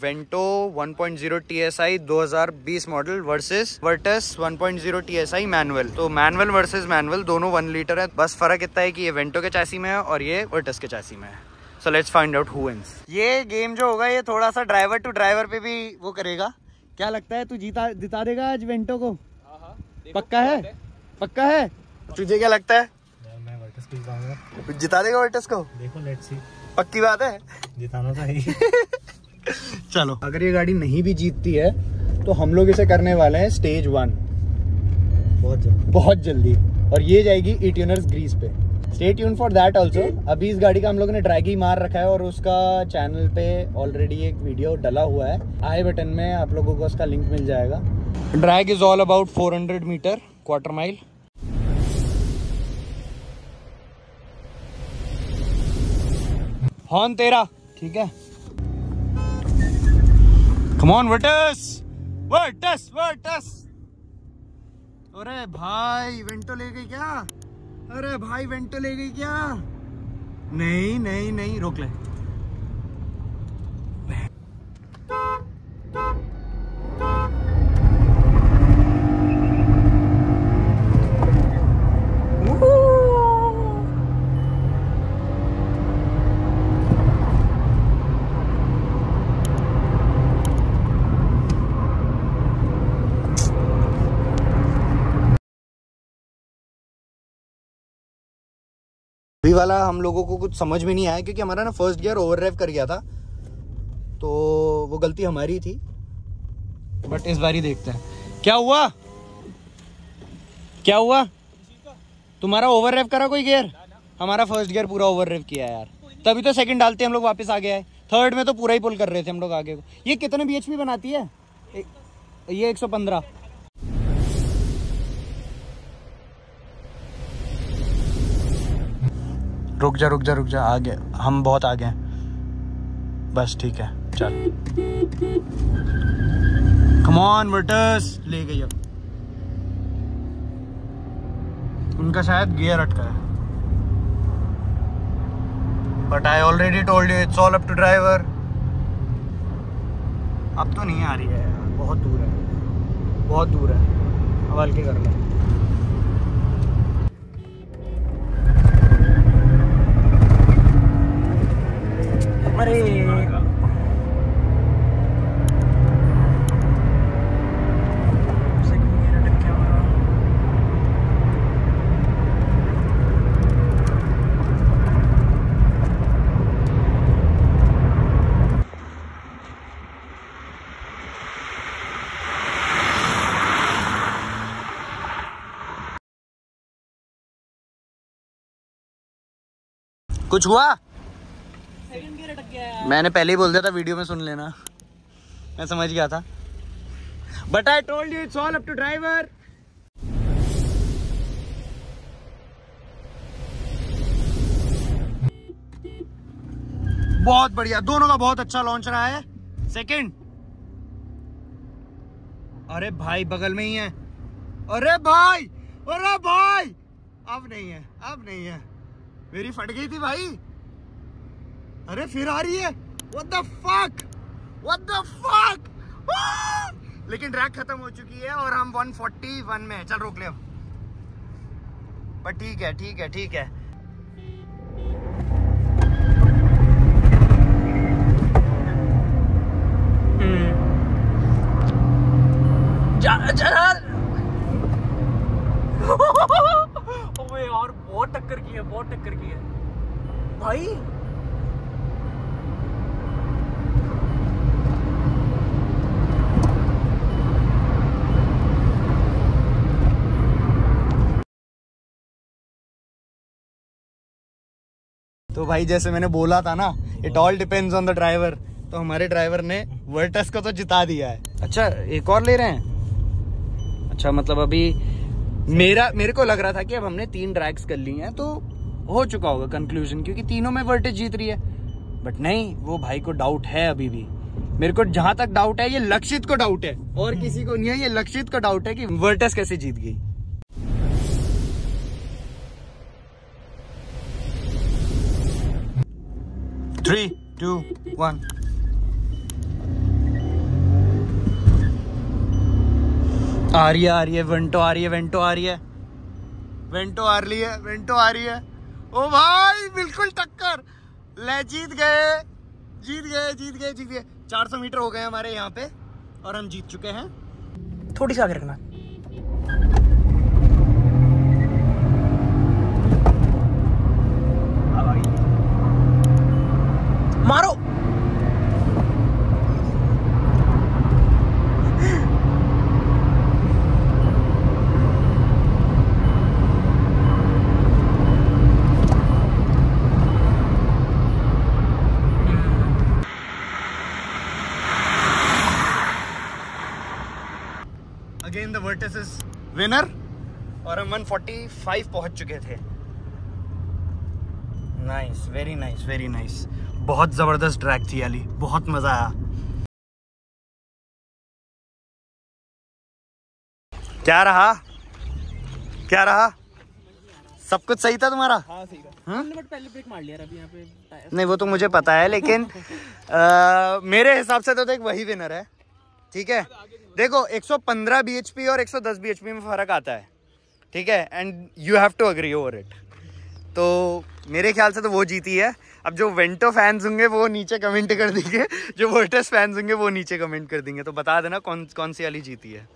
Vento 1.0 TSI 2020 model versus Virtus 1.0 TSI manual तो manual versus manual दोनों one litre है। बस फ़र्क इतना है कि ये वेंटो के चैसी में है और ये वर्टस के चैसी में है। So let's find out who wins ये गेम जो होगा ये थोड़ा सा ड्राइवर टू ड्राइवर पे भी वो करेगा। क्या लगता है तू जीता जिता देगा आज वेंटो को? पक्का है? पक्का है? तुझे क्या लगता है? मैं वर्टस को जिता देगा वर्टस को? देखो लेट्स सी पक्की बात है? जिताना तो है ही। चलो। अगर ये गाड़ी नहीं भी जीतती है तो हम लोग इसे करने वाले हैं स्टेज वन बहुत जल्दी। बहुत जल्दी। और ये जाएगी इट्यूनर्स ग्रीस पे। Stay tune for that also अभी इस गाड़ी का हम लोगों ने ड्रैग ही मार रखा है और उसका चैनल पे ऑलरेडी एक वीडियो डला हुआ है। आई बटन में आप लोगों को उसका लिंक मिल जाएगा। Drag is all about 400 metre quarter mile horn तेरा ठीक है? कम on, Virtus! Virtus! Virtus! अरे भाई वेंटो ले गई क्या अरे भाई वेंटो ले गई क्या नहीं नहीं नहीं रोक ले अभी वाला हम लोगों को कुछ समझ में नहीं आया क्योंकि हमारा ना फ़र्स्ट गियर ओवर कर गया था। तो वो गलती हमारी थी। बट इस बार ही देखते हैं। क्या हुआ? क्या हुआ? तुम्हारा ओवर करा कोई गियर हमारा फ़र्स्ट गियर पूरा ओवर किया यार। तभी तो सेकंड डालते हम लोग वापस आ गए थर्ड में तो पूरा ही पुल कर रहे थे हम लोग आगे को। ये कितने बी बनाती है? ये 115 रुक जा रुक जा रुक जा, आगे। हम बहुत आगे हैं। बस ठीक है, चल। कम ऑन वर्टस ले गई अब। उनका शायद गियर अटका है। But I already told you it's all up to driver अब तो नहीं आ रही है, बहुत दूर है। बहुत दूर है। अब हल्के कर ले। अरे। कुछ हुआ? मैंने पहले ही बोल दिया था, वीडियो में सुन लेना। मैं समझ गया था। But I told you it's all up to driver बहुत बढ़िया। दोनों का बहुत अच्छा लॉन्च रहा है। सेकंड अरे भाई, बगल में ही है। अरे भाई अरे भाई। अब नहीं है, अब नहीं है। मेरी फट गई थी भाई। अरे फिर आ रही है What the fuck? What the fuck? लेकिन ड्रैग खत्म हो चुकी है और हम 141 में हैं। चल रोक ले पर ठीक है ठीक है ठीक है हम्म। ओए यार, बहुत टक्कर की है, बहुत टक्कर की है भाई तो भाई जैसे मैंने बोला था ना it all depends on the driver तो हमारे ड्राइवर ने वर्टस को तो जिता दिया है। अच्छा एक और ले रहे हैं? अच्छा मतलब अभी मेरा मेरे को लग रहा था कि अब हमने तीन ड्रैग्स कर ली हैं तो हो चुका होगा कंक्लूजन क्योंकि तीनों में वर्टेज जीत रही है। बट नहीं वो भाई को डाउट है अभी भी। मेरे को जहाँ तक डाउट है ये लक्षित को डाउट है। और किसी को नहीं है ये लक्षित को डाउट है कि वर्टस कैसे जीत गई? three, two, one. आ रही है आ रही है वेंटो आ रही है वेंटो आ रही है। वेंटो आ रही है वेंटो आ रही है। ओ भाई बिल्कुल टक्कर। ले जीत गए। जीत गए जीत गए जीत गए। 400 मीटर हो गए हमारे यहाँ पे और हम जीत चुके हैं। थोड़ी सा आगे रखना। मारो। Again the Virtus is winner और हम 145 पहुँच चुके थे। Nice very nice very nice बहुत ज़बरदस्त ट्रैक थी अली। बहुत मज़ा आया। क्या रहा? क्या रहा? सब कुछ सही था तुम्हारा? हाँ सही था। हाँ? बट पहले ब्रेक मार लिया अभी यहाँ पे। नहीं वो तो मुझे पता है लेकिन अ, मेरे हिसाब से तो देख वही विनर है। ठीक है? देखो 115 bhp और 110 bhp में फ़र्क आता है। ठीक है? And you have to agree over it तो मेरे ख्याल से तो वो जीती है। अब जो वेंटो फैंस होंगे, वो नीचे कमेंट कर देंगे। जो वोल्टस फैंस होंगे, वो नीचे कमेंट कर देंगे। तो बता देना कौन कौन सी वाली जीती है.